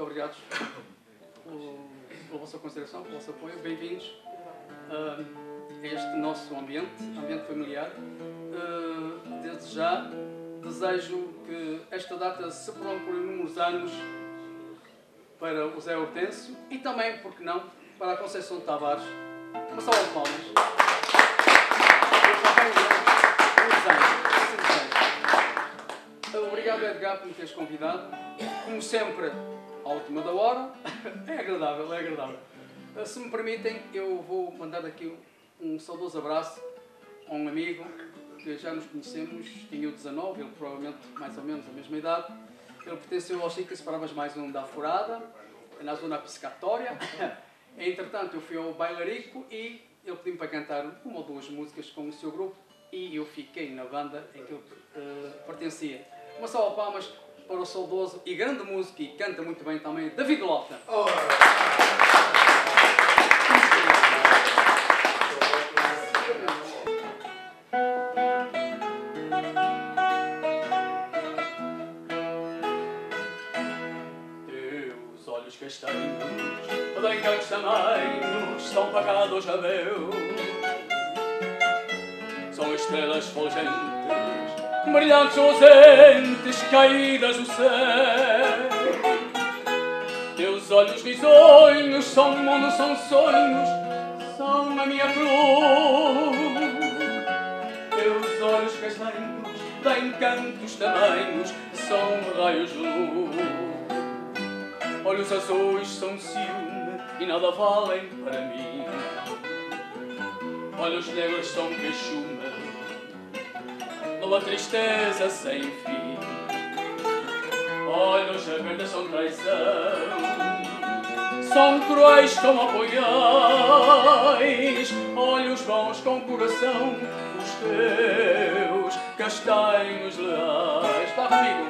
muito obrigado pela vossa consideração, pelo vosso apoio. Bem-vindos uh, a este nosso ambiente, ambiente familiar. Uh, desde já desejo que esta data se prolongue por inúmeros anos para o Zé Hortêncio e também, porque não, para a Conceição de Tavares. Uma salva de palmas. Obrigado, Edgar, por me teres convidado. Como sempre, à última da hora. É agradável, é agradável. Se me permitem, eu vou mandar aqui um saudoso abraço a um amigo que já nos conhecemos, tinha o 19, ele provavelmente mais ou menos a mesma idade. Ele pertenceu aos Ciclis Paravas mais um da Furada, na zona piscatória. Entretanto, eu fui ao Bailarico e ele pediu-me para cantar uma ou duas músicas com o seu grupo e eu fiquei na banda em que eu uh, pertencia. Uma salva palmas para o saudoso e grande músico e canta muito bem também, David Lota. Oh. Teus olhos castanhos, bem cantos tamanhos, estão pagados a meu. São estrelas fulgentes brilhantes ausentes caídas do céu. Teus olhos risonhos são mundo, são sonhos, são a minha cruz. Teus olhos castanhos têm cantos tamanhos, são raios de luz. Olhos azuis são ciúme e nada valem para mim. Olhos negros são queixume numa tristeza sem fim. Olhos verdes são traição, são cruéis como apoiais. Olhos bons com coração, os teus castanhos leais. Está comigo?